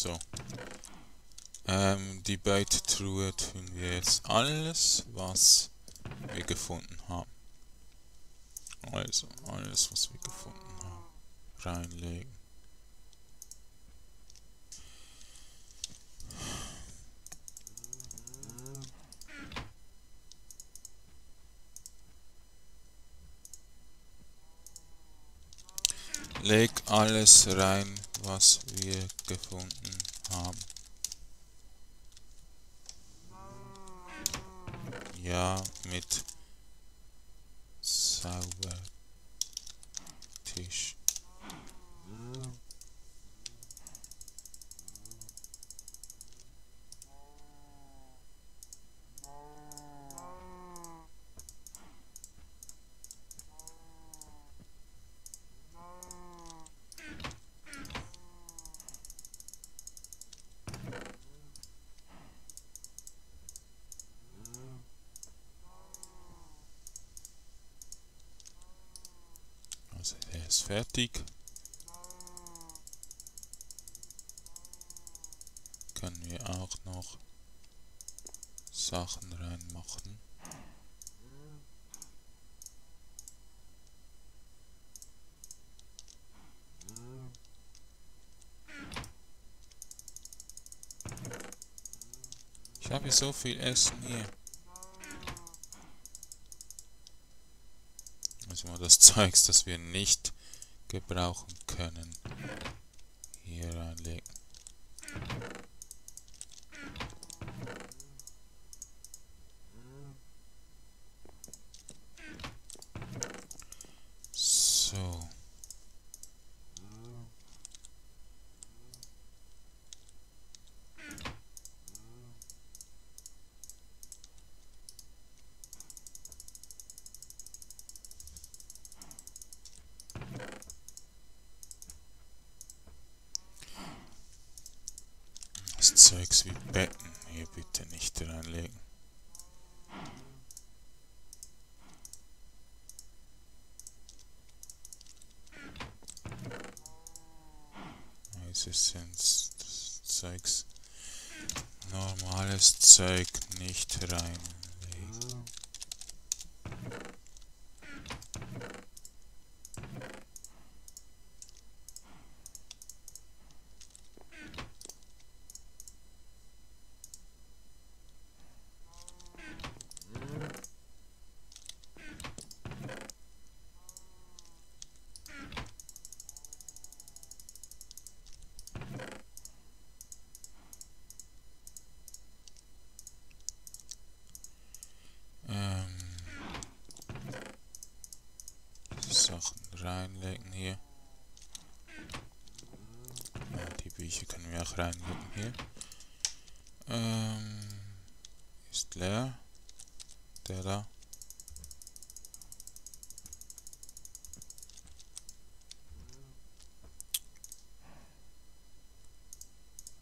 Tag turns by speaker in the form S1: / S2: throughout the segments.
S1: So. Ähm, die Beutetruhe tun wir jetzt alles, was wir gefunden haben. Also, alles, was wir gefunden haben, reinlegen. Leg alles rein, was wir gefunden haben. Ja, mit Saubertisch. Also er ist fertig. Können wir auch noch Sachen reinmachen. Ich habe so viel Essen hier. Also mal das Zeugs, das wir nicht gebrauchen können, hier reinlegen. So. Das Zeugs wie Betten hier bitte nicht reinlegen. Also sind das Zeugs normales Zeug nicht reinlegen. Ähm, die Sachen reinlegen hier. Ja, die Bücher können wir auch reinlegen hier. Ähm, ist leer. Der da.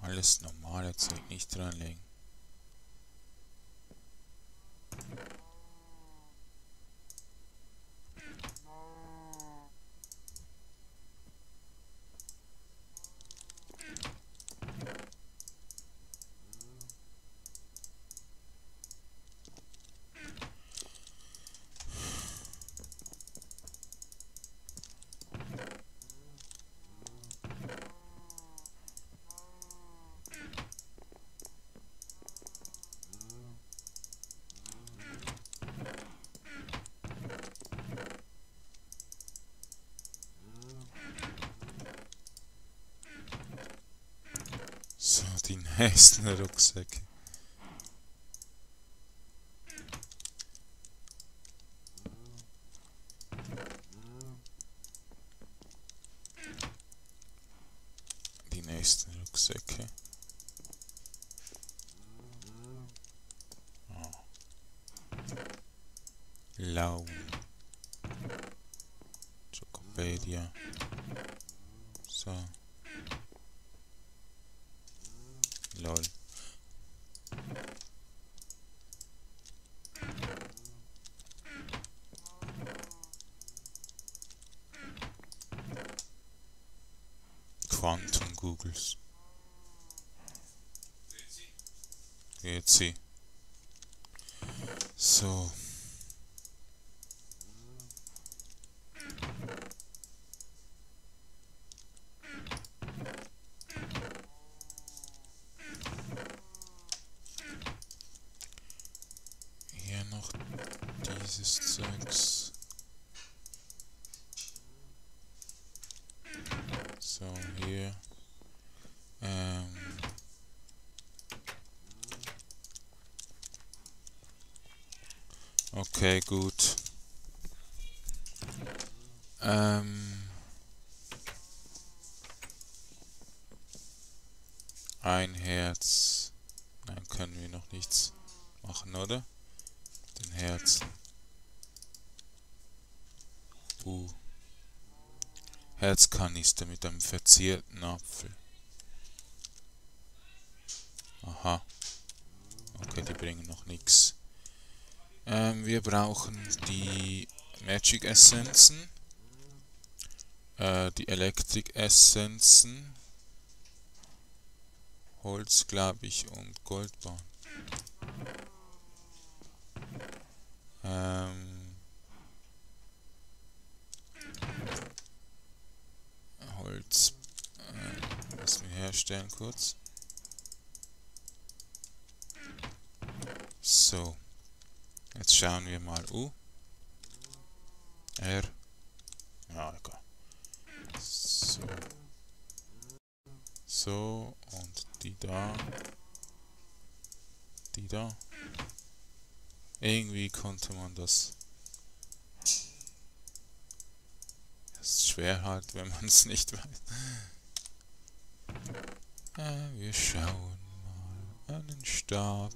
S1: Alles normale Zeug nicht reinlegen. Die nächsten Rucksäcke. Die nächsten Rucksäcke. Oh. Lau. Chocopedia. So. lol. Quantum Googles. Let's see. So. Noch dieses Zeugs. So, hier. Ähm. Okay, gut. Ähm. Ein Herz. Dann können wir noch nichts machen, oder? Den Herzen. Uh. Herzkanister mit einem verzierten Apfel. Aha. Okay, die bringen noch nichts. Ähm, wir brauchen die Magic Essenzen. Äh, die Electric Essenzen. Holz, glaube ich, und Goldbahn. Ähm, Holz. Äh, müssen wir herstellen kurz. So. Jetzt schauen wir mal. U. R. Ja, egal. So. So. Und die da. Die da. Irgendwie konnte man das. Das ist schwer halt, wenn man es nicht weiß. Äh, wir schauen mal. Einen Stab.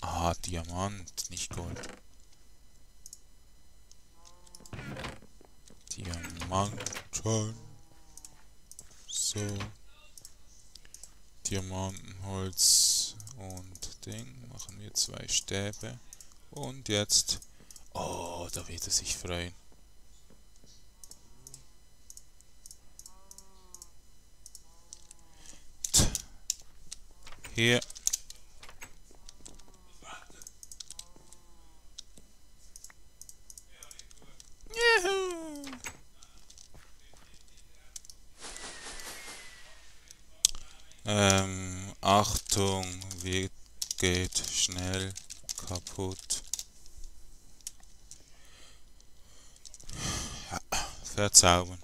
S1: Ah, Diamant, nicht Gold. Diamanten. So. Diamantenholz und Ding. Machen wir zwei Stäbe. Und jetzt... Oh, da wird er sich freuen. Hier. Ähm, Achtung, wie geht schnell kaputt. Ja, verzaubern.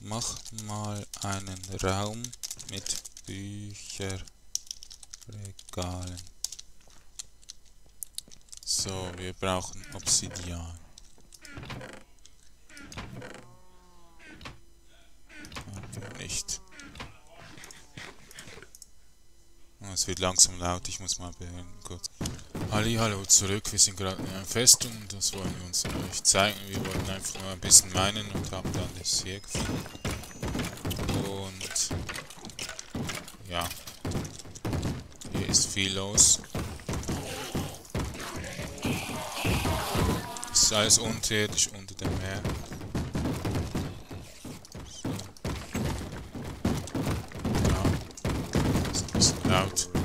S1: Mach mal einen Raum mit Bücherregalen. So, wir brauchen Obsidian. Nicht. Oh, es wird langsam laut, ich muss mal beenden kurz. Halli, hallo zurück, wir sind gerade in einem Fest und das wollen wir uns euch zeigen. Wir wollten einfach nur ein bisschen meinen und haben dann das hier gefunden. Und ja, hier ist viel los. Es ist alles unterirdisch unter dem Meer. So. Ja, ist ein bisschen laut.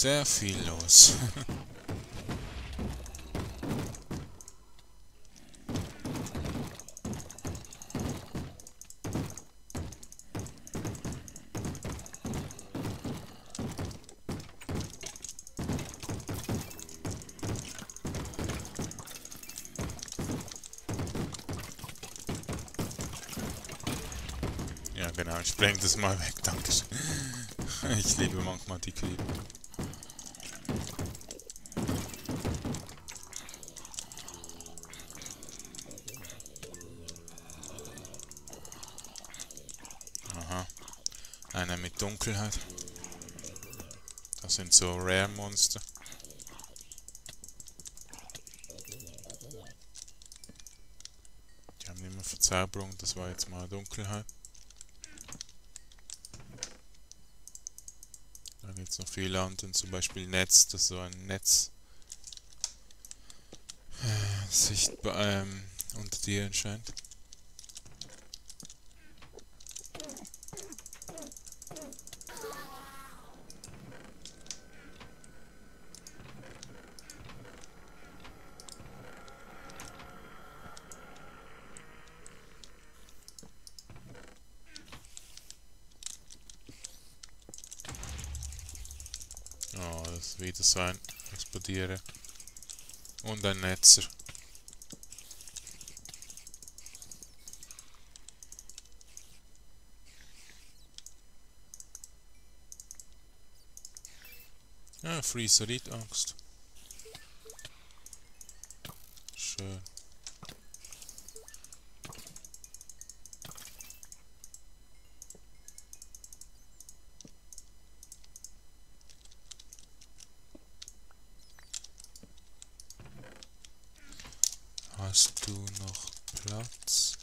S1: Sehr viel los. ja genau, ich spreng das mal weg, danke. Ich liebe manchmal die Kriege. einer mit Dunkelheit. Das sind so Rare-Monster. Die haben immer Verzauberung, das war jetzt mal Dunkelheit. Dann gibt es noch viele andere, zum Beispiel Netz, das ist so ein Netz. Äh, sichtbar ähm, unter dir entscheint. Das ist wieder so ein Explodieren. Und ein Netzer. Ja, Freezerit-Angst. Schön. Hast du noch Platz?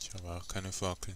S1: Ich habe auch keine Fackel.